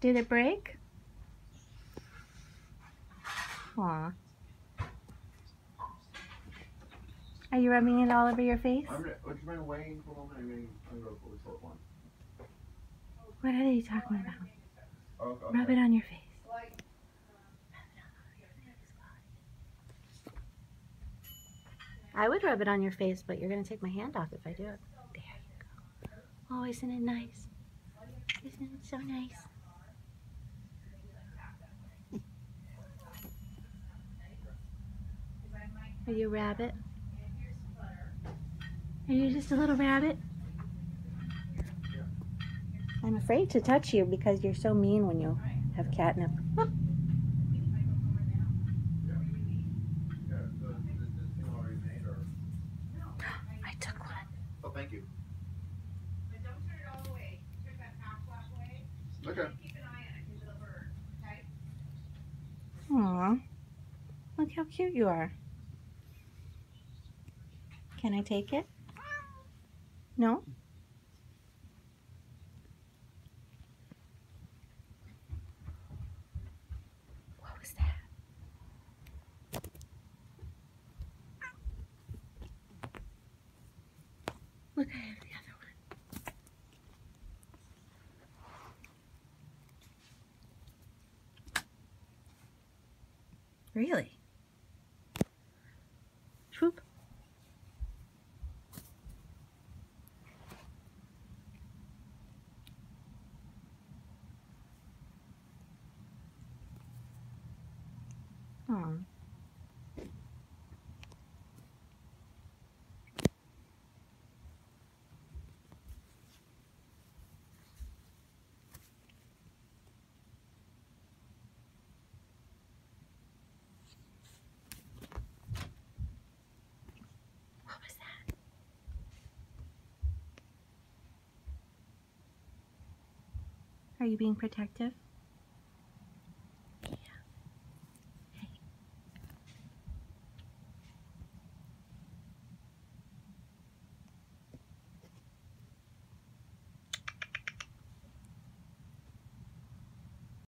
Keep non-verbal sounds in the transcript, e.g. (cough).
Did it break? Aw. Are you rubbing it all over your face? I'm gonna, would you waiting for a moment? I'm gonna, I'm gonna go for the short one. What are they talking about? Oh, okay. Rub it on your face. I would rub it on your face, but you're going to take my hand off if I do it. There you go. Oh, isn't it nice? Isn't it so nice? Are you a rabbit? Are you just a little rabbit? I'm afraid to touch you because you're so mean when you have catnip. (gasps) I took one. Oh, thank you. But don't turn it all the way. Turn that half flat way. Okay. Keep an eye on it because it'll burn. Okay? Aw. Look how cute you are. Can I take it? No? What was that? Look, I have the other one. Really? What was that? Are you being protective?